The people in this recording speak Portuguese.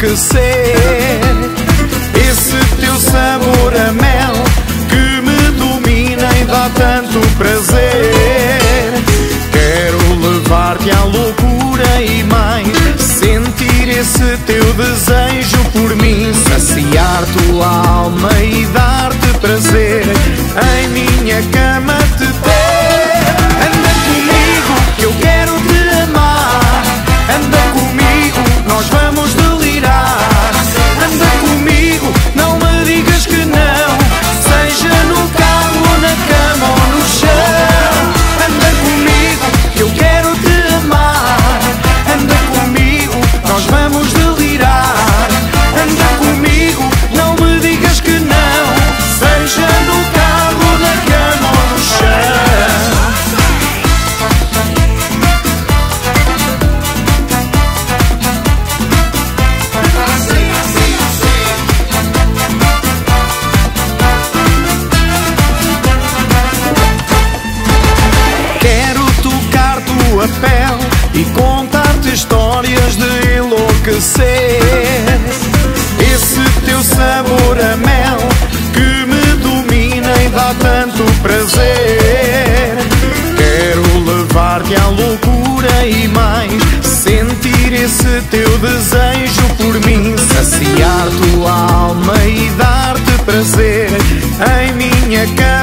Esse teu sabor a mel que me domina e dá tanto prazer. Quero levar-te à loucura e mais sentir esse teu desejo por mim, saciar tua alma e dar-te prazer em minha cama contar-te histórias de enlouquecer. Esse teu sabor a mel que me domina e dá tanto prazer. Quero levar-te à loucura e mais sentir esse teu desejo por mim, saciar tua alma e dar-te prazer em minha cama